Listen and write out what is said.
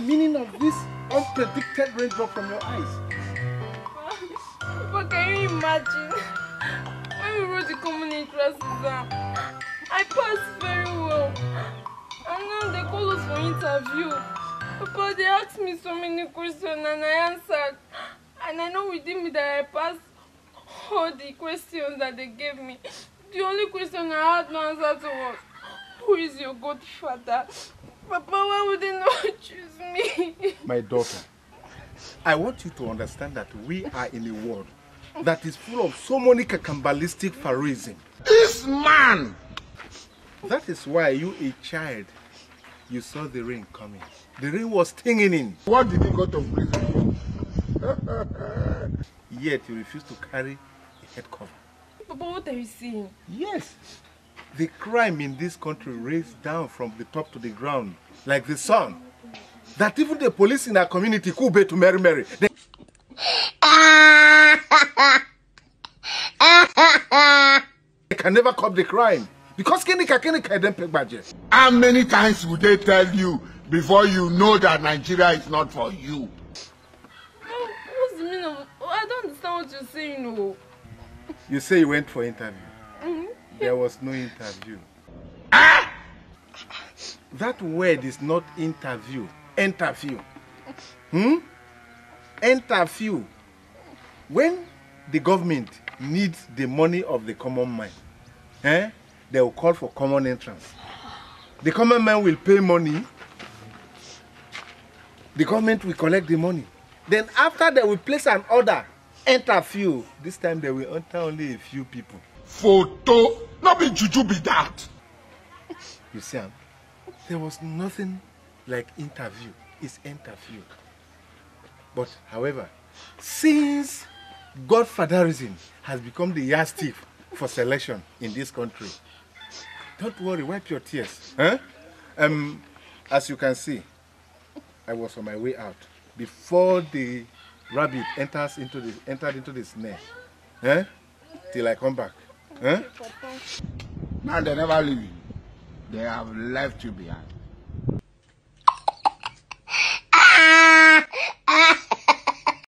meaning of this unpredicted raindrop from your eyes? But can you imagine? When we wrote the common interest exam, I passed very well. And now they call us for interview. Papa, they asked me so many questions and I answered. And I know within me that I passed all the questions that they gave me. The only question I had no answer to was, who is your godfather? Papa, why would they not choose me? My daughter, I want you to understand that we are in a world that is full of so many cacambalistic pharisism. This man! That is why you, a child, you saw the rain coming. The rain was stinging in, What did he go to prison for? yet you refuse to carry a head cover. Papa, what are you saying? Yes. The crime in this country raised down from the top to the ground like the sun. That even the police in our community could be to Mary Mary. They They can never cop the crime. Because Kenika Kenika then pay budget. How many times would they tell you before you know that Nigeria is not for you? Oh, What's the meaning of... I don't understand what you're saying, oh. You say you went for interview. There was no interview. Ah! That word is not interview. Interview. Hmm? Interview. When the government needs the money of the common man, eh, they will call for common entrance. The common man will pay money. The government will collect the money. Then after they will place an order, enter few. This time they will enter only a few people. Photo. Not be juju be that. You see, there was nothing like interview. It's interview. But however, since Godfatherism has become the yardstick for selection in this country, don't worry, wipe your tears. Huh? Um, as you can see, I was on my way out before the rabbit enters into the entered into the snare. Eh? Till I come back. Eh? Now they never leave you. They have left you behind.